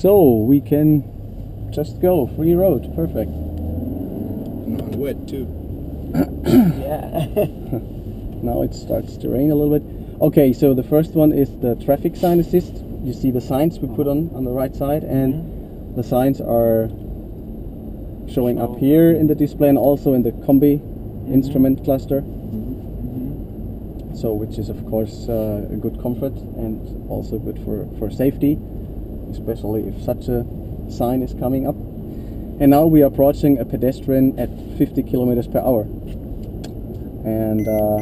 So we can just go free road. Perfect. Not wet too. yeah. Now it starts to rain a little bit. Okay, so the first one is the traffic sign assist. You see the signs we put on on the right side, and Mm-hmm. the signs are showing up here in the display and also in the combi Mm-hmm. instrument cluster. So, which is of course uh, a good comfort and also good for, for safety, especially if such a sign is coming up. And now we are approaching a pedestrian at 50 kilometers per hour. And uh,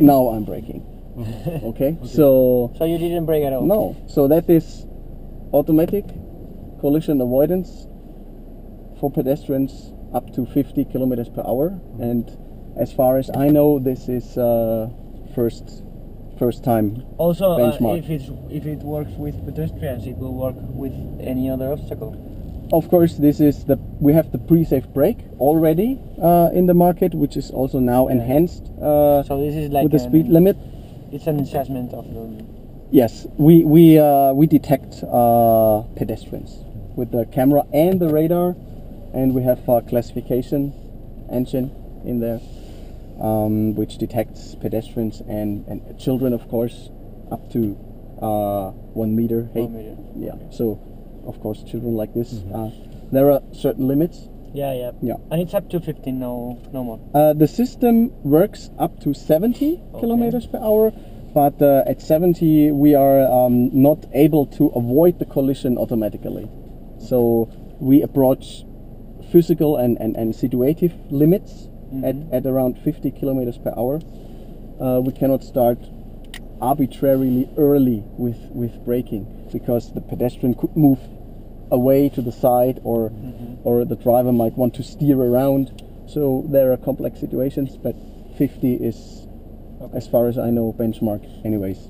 now I'm braking. Okay, so So you didn't brake at all? no, so that is automatic collision avoidance for pedestrians up to 50 kilometers per hour. And as far as I know, this is uh, first first time. Also, uh, if it's if it works with pedestrians, it will work with any other obstacle. Of course, this is the we have the pre-safe brake already uh, in the market, which is also now enhanced uh, So this is like with the speed limit. It's an assessment of the. Yes, we we uh, we detect uh, pedestrians with the camera and the radar, and we have a classification engine in there, um, which detects pedestrians and, and children, of course, up to uh, one meter height. One meter. Yeah. So, of course, children like this, uh, there are certain limits. Yeah, yeah. Yeah. And it's up to 15, no, no more. Uh, the system works up to 70 kilometers per hour, but uh, at 70 we are um, not able to avoid the collision automatically. So we approach physical and, and, and situative limits at, at around 50 kilometers per hour. Uh, we cannot start arbitrarily early with, with braking because the pedestrian could move away to the side or or the driver might want to steer around. So there are complex situations but 50 is as far as I know benchmark anyways